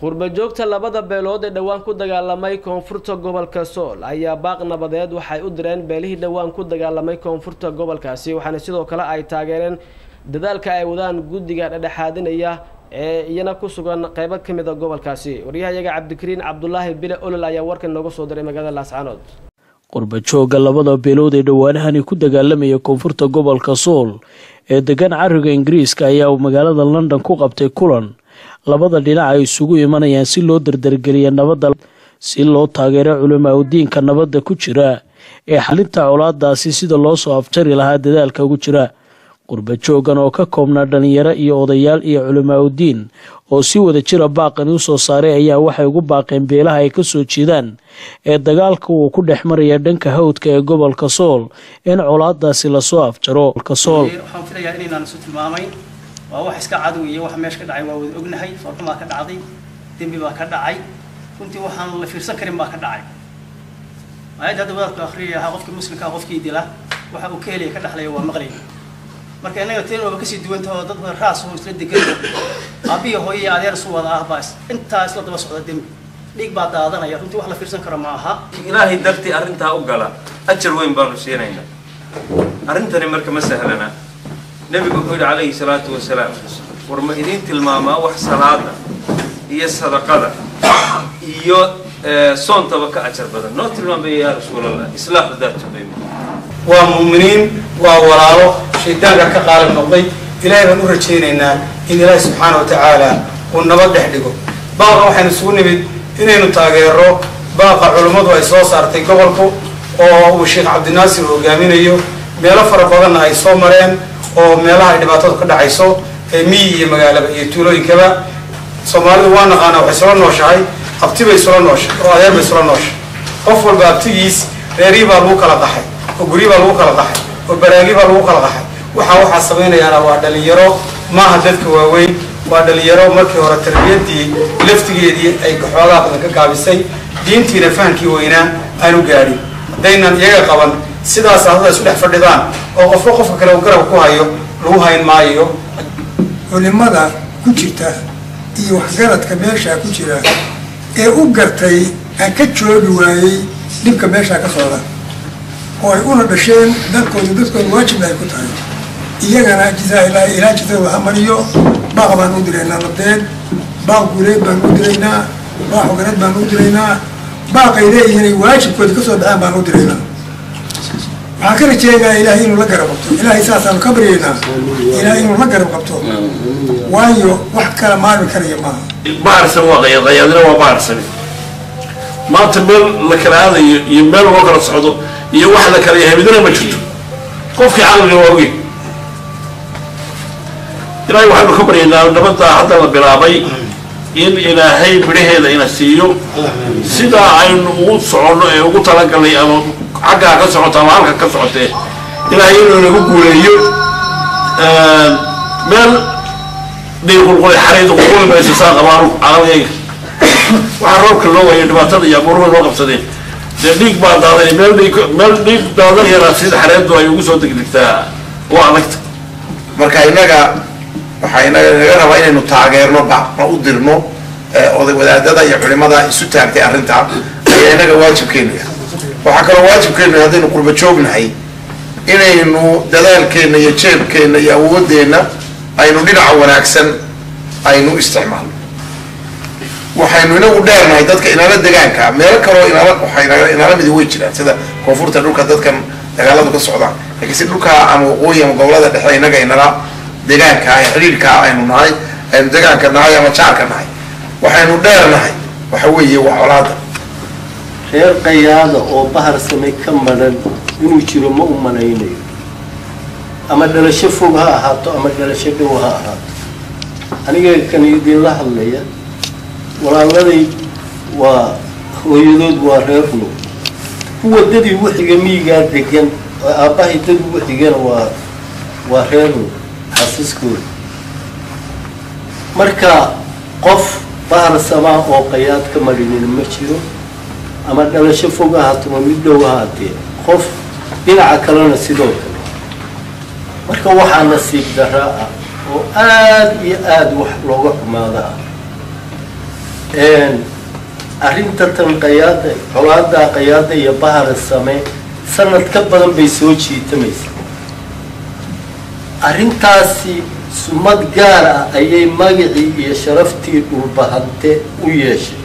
qurbajoogta labada beelood ee dhowaan ku dagaalamay koonfurta gobolka sool ayaa baaq nabadeed waxay u direen beelihii dhowaan ku dagaalamay koonfurta gobolkaasi waxaana sidoo kale ay taageereen dadaalka ay wadaan guddiga dhedhexaadinaya ee iyana ku sugan qeybo ka mid a gobolkaasi. Waryahayaga cabdikariin cabdulaahi bile olol ayaa warkan nooga soo diray magaalada laascaanood qurbajooga labada beelood ee dhowaanahani ku dagaalamaya koonfurta gobolka sool ee degan cariga ingiriiska ayaa magaalada london ku qabtay kulan. Labada dhinac ay isugu imanayaan si loo dardargeliya nabadda si loo taageero culamaa udiinka nabadda ku jira ee xalinta colaadaasi sida loo soo afjari lahaa dadaalka ugu jira qurbajoogan oo ka koobnaa dhalinyaro iyo odayaal iyo culamaa udiin oo si wada jira baaqani u soo saaray ayaa waxay ugu baaqeen beelaha ay ka soo jeedaan ee dagaalka uu ku dhex maraya dhanka hawdka ee gobolka sool in colaadaasi la soo afjaro. Waa wax iska cadow iyo wax meesha ka dhacay waa wada ognahay. Farxumaa ka dhacday dembi baa ka dhacay. Runtii waxaan la fiirsan karin baa ka dhacay. Aayadda hadda wadaadku akhriyay ahaa qofkii muslimka ah qofkii dila. Waxa uu ka helaya ka dhaxlaya waa maqlaya marka innaga teen ooba ka sii duwanta oo dad raas oo isla degan. Aabbiya hooyo iyo adeer isu wada ah baa intaa isla daba socda dembi. Dhiig baa daadanaya runtii wax la fiirsan karo ma aha. Ilaahay dartii arrintaa u gala. Ajar weyn baanu siinaynaa. Arrintani marka ma sahlana. Nebigu wuxuu yidhi calayhi salaatu wasalaam war ma idiin tilmaamaa wax salaada iyo sadaqada iyo soontaba ka ajar badan. Noo tilmaamaya yaa rasuulallah islaaxu daatu bayma waa muuminiin waa walaalo shaydaanka ka qaalib noqday. Ilaahay baan u rajaynaynaa in ilaahay subxaana wa tacaala uu nabad dhex dhigo. Baaqa waxaynu isugu nimid inaynu taageero baaqa culummadu ay soo saartay gobolku oo uu sheekh cabdinaasir hogaaminayo. Meelo fara badanna ay soo mareen oo meelaha ay dhibaatadu ka dhacayso ee miyi iyo magaalaba iyo tuulooyinkaba. Soomaalidu waa naqaanaa waxay isula nooshahay abti bay isula nooshay oo adeer bay isula nooshay qof walba abtigiis reerii baa lagu kala qaxay oo guryi baa lagu kala qaxay oo baraagi baa lagu kala qaxay waxaa waxaa samaynayaana waa dhalinyaro. Maaha dadka waaweyn waa dhalinyaro. Markii hore tarbiyaddii laftigeedii ay xoogaa badan ka gaabisay. Diintiina fahamkii weynaa aanu gaadhin. Haddaynan iyaga qaban sidaas hadda isu dhex fadhidaan oo qofka qofka kale uu garab ku hayo lagu hayn maayo. Culimada ku jirta iyo waxgaradka meeshaa ku jira ee u gartay aan ka joogi waayey dhibka meeshaa ka socda oo ay una dhasheen dadkooda dadkooda waajibna ay ku tahay. Iyagana jizaa ilaahi ilaa jizada ha mariyo baaq baan u diraynaa nabdeed baaq guuleed baan u diraynaa baaq hoganeed baan u diraynaa baaqay leeyihiin ay waajibkooda ka soo baxaan baan u diraynaa waxaan ka rajeynayaa ilaahay inuu la garab qabto. Ilaahay saasaanu ka baryaynaa ilaahay inuu la garab qabto. Waayo wax kala maarmi karaya maaha. Baarsan waa waa baarsani maanta meel la kala aadayo iyo meel loo kala socdo iyo wax la kala yahay midna ma jirto. Qofkii caqliga waa ogeyn. Ilaahay waxaanu ka baryaynaa nabadda hadda la bilaabay in ilaahay midhaheeda ina siiyo. Sidaa aynu ugu soconno ee ugu talagalnay ama xaggaa ka socota ama halka ka socotee ilaahay inuu inagu guuleeyo meel dhiig qulqulay xariid qulquli mayso saa qabaan caqligayga waxaa roobka loo waayay dhibaatada iyo abuuruhu loo qabsadeen dee dhiig baa daaday meel dhiig meel dhiig daadanayana sida xareeddu ay ugu soo degdegtaa. Waa adagta marka innaga waxaa inaga inaga rabaa inaynu taageerno bacna u dirno oday wadaadada iyo culimada isu taagtay arrintaa ayaa inaga waajibkeenu yahay. Waxaa kaloo waajibkeenu haddaynu qurba joognahay inaynu dadaalkeenna iyo jeebkeenna iyo awoodeenna aynu dhinaca wanaagsan aynu isticmaalno waxaynu inagu dheernahay dadka inala degaanka meelo kaloo inala waxay inala midi way jiraan. Sida koonfurta dhulka dadkan dagaaladu ka socdaan. Laakiin si dhulka ama waqooyi ama gobollada dhexe inaga inala degaanka ah xidhiirka aynu nahay aynu degaanka nahay ama jaarka nahay. Waxaynu dheernahay. Waxa weeye waa colaada reer qayaada oo bahar samay ka madhan inuu jiro ma u malaynayo ama dhalasho fog ha ahaato ama dhalasho dhow ha ahaato. Aniga kan idinla hadlaya walaaladay waa hooyadood waa reer nuur kuwa dadii wixiga miyigaa degan aabbahay dad ugu xigana waa waa reer xasiskooda marka qof bahar samaa oo qayaad ka madhinina ma jiro ama dhalasho fog ha ahaato ma mid dhow ha haatee qof dhinaca kalena sidoo kale. Marka waxaa nasiib daraa ah oo aada iyo aada wax looga xumaada. ah arrinta tan qayaada colaada qayaada iyo bahara same sanad ka badan bay soo jiitamaysa. Arrintaasi sumad gaar ah ayay magacii iyo sharaftii dhulbahante u yeeshay